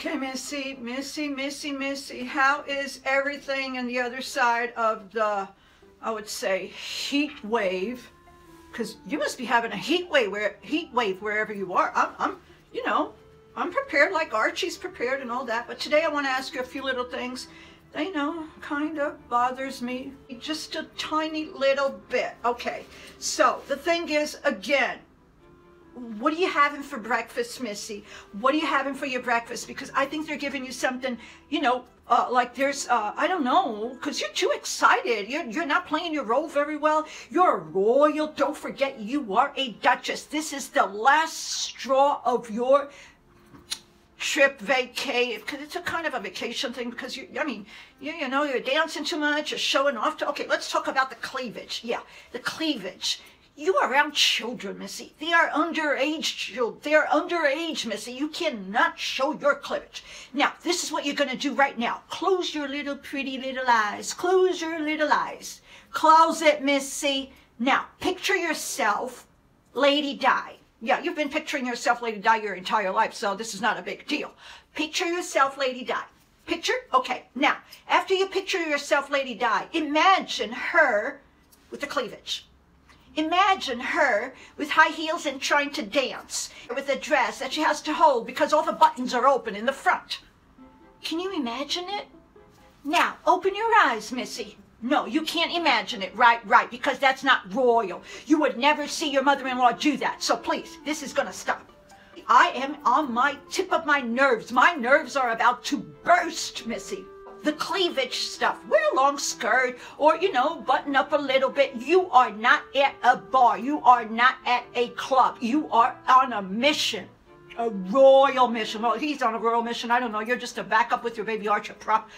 Okay, Missy, Missy, Missy, Missy, how is everything in the other side of the, I would say, heat wave? Because you must be having a heat wave where heat wave wherever you are. I'm, I'm, you know, I'm prepared like Archie's prepared and all that. But today I want to ask you a few little things. You know, kind of bothers me just a tiny little bit. Okay, so the thing is, again, what are you having for breakfast, Missy? What are you having for your breakfast? Because I think they're giving you something, you know, uh, like there's, uh, I don't know, because you're too excited. You're, you're not playing your role very well. You're a royal. Don't forget, you are a duchess. This is the last straw of your trip vacay because it's a kind of a vacation thing because you i mean you, you know you're dancing too much you're showing off to okay let's talk about the cleavage yeah the cleavage you are around children, Missy. They are underage children. They are underage, Missy. You cannot show your cleavage. Now, this is what you're going to do right now. Close your little pretty little eyes. Close your little eyes. Close it, Missy. Now, picture yourself, Lady Di. Yeah, you've been picturing yourself, Lady Di, your entire life, so this is not a big deal. Picture yourself, Lady Di. Picture? Okay. Now, after you picture yourself, Lady Di, imagine her with the cleavage. Imagine her with high heels and trying to dance with a dress that she has to hold because all the buttons are open in the front. Can you imagine it? Now, open your eyes, Missy. No, you can't imagine it. Right, right, because that's not royal. You would never see your mother-in-law do that. So please, this is going to stop. I am on my tip of my nerves. My nerves are about to burst, Missy the cleavage stuff. Wear a long skirt or, you know, button up a little bit. You are not at a bar. You are not at a club. You are on a mission. A royal mission. Well, he's on a royal mission. I don't know. You're just a backup with your baby Archer prop.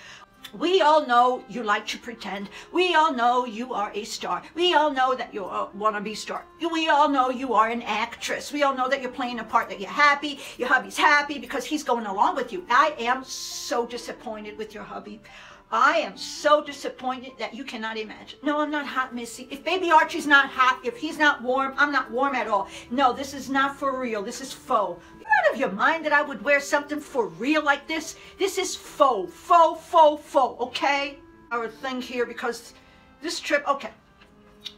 We all know you like to pretend. We all know you are a star. We all know that you uh, are a wannabe star. We all know you are an actress. We all know that you're playing a part that you're happy. Your hubby's happy because he's going along with you. I am so disappointed with your hubby. I am so disappointed that you cannot imagine. No, I'm not hot, Missy. If baby Archie's not hot, if he's not warm, I'm not warm at all. No, this is not for real. This is faux. You're out of your mind that I would wear something for real like this? This is faux, faux, faux, faux, okay? Our thing here because this trip, okay.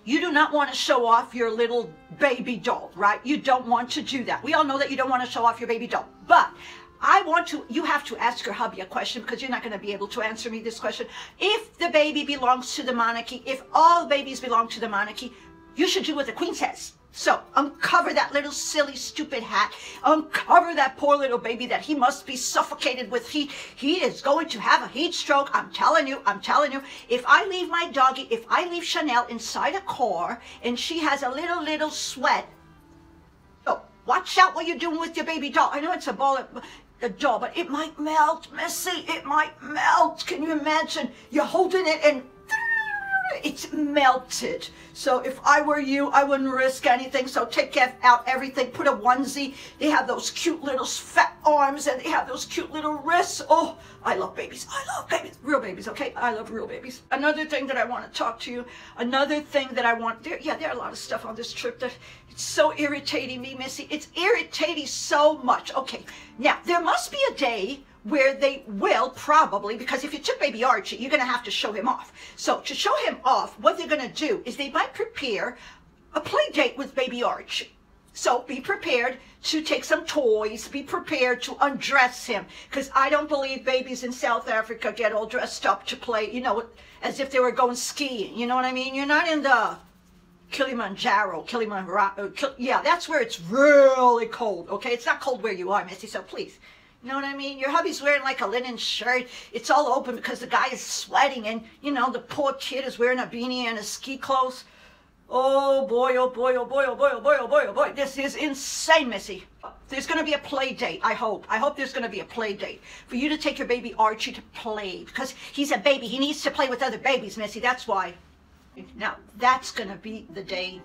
You do not want to show off your little baby doll, right? You don't want to do that. We all know that you don't want to show off your baby doll. But I want to, you have to ask your hubby a question because you're not going to be able to answer me this question. If the baby belongs to the monarchy, if all babies belong to the monarchy, you should do what the queen says. So uncover that little silly stupid hat. Uncover that poor little baby that he must be suffocated with heat. He is going to have a heat stroke. I'm telling you, I'm telling you. If I leave my doggy, if I leave Chanel inside a car and she has a little, little sweat, so watch out what you're doing with your baby doll. I know it's a ball, the doll, but it might melt, Missy. It might melt. Can you imagine? You're holding it and it's melted. So if I were you, I wouldn't risk anything. So take out everything. Put a onesie. They have those cute little fat arms and they have those cute little wrists. Oh, I love babies. I love babies. Real babies, okay? I love real babies. Another thing that I want to talk to you. Another thing that I want. There, yeah, there are a lot of stuff on this trip that it's so irritating me, Missy. It's irritating so much. Okay, now there must be a day where they will probably, because if you took baby Archie, you're going to have to show him off. So to show him off, what they're going to do is they might prepare a play date with baby Archie. So be prepared to take some toys, be prepared to undress him, because I don't believe babies in South Africa get all dressed up to play, you know, as if they were going skiing. You know what I mean? You're not in the Kilimanjaro, Kilimanjaro, uh, yeah, that's where it's really cold, okay? It's not cold where you are, Missy, so please, know what I mean? Your hubby's wearing like a linen shirt. It's all open because the guy is sweating and, you know, the poor kid is wearing a beanie and a ski clothes. Oh boy, oh boy, oh boy, oh boy, oh boy, oh boy, oh boy. This is insane, Missy. There's going to be a play date, I hope. I hope there's going to be a play date for you to take your baby Archie to play because he's a baby. He needs to play with other babies, Missy. That's why. Now, that's going to be the day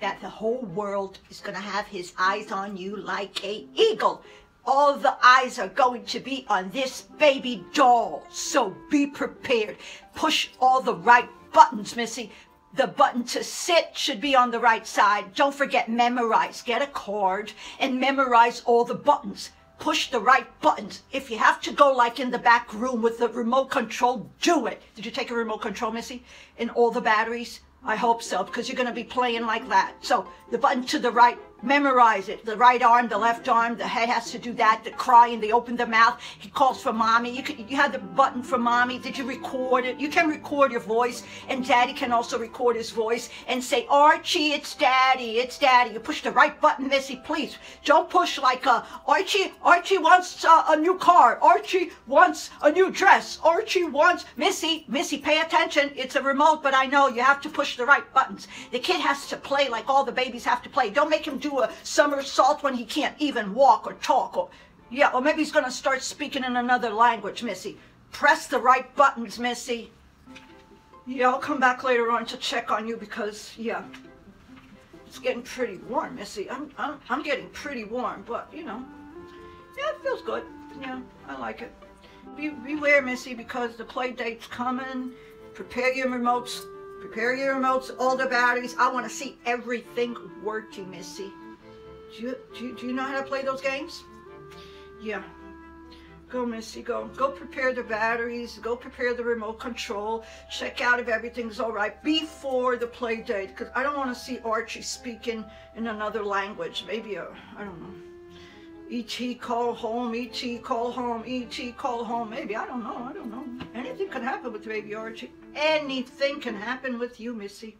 that the whole world is going to have his eyes on you like a eagle all the eyes are going to be on this baby doll. So be prepared. Push all the right buttons, Missy. The button to sit should be on the right side. Don't forget memorize. Get a card and memorize all the buttons. push the right buttons. If you have to go like in the back room with the remote control, do it. Did you take a remote control, Missy? And all the batteries? I hope so, because you're going to be playing like that. So the button to the right, memorize it. The right arm, the left arm, the head has to do that. The crying, they open the mouth. He calls for mommy. You can, you have the button for mommy. Did you record it? You can record your voice, and daddy can also record his voice and say, Archie, it's daddy, it's daddy. You push the right button, Missy, please. Don't push like a, Archie, Archie wants uh, a new car. Archie wants a new dress. Archie wants, Missy, Missy, pay attention. It's a remote, but I know you have to push the right buttons. The kid has to play like all the babies have to play. Don't make him do a somersault when he can't even walk or talk or yeah, or maybe he's gonna start speaking in another language, Missy. Press the right buttons, Missy. Yeah, I'll come back later on to check on you because yeah, it's getting pretty warm, Missy. I'm I'm I'm getting pretty warm, but you know, yeah, it feels good. Yeah, I like it. Be, beware, Missy, because the play date's coming. Prepare your remotes. Prepare your remotes, all the batteries. I want to see everything working, Missy. Do you, do, you, do you know how to play those games? Yeah. Go, Missy, go. Go prepare the batteries. Go prepare the remote control. Check out if everything's all right before the play date. Because I don't want to see Archie speaking in another language. Maybe a, I don't know. E.T. call home, E.T. call home, E.T. call home. Maybe, I don't know, I don't know. Anything can happen with baby Archie. Anything can happen with you, Missy.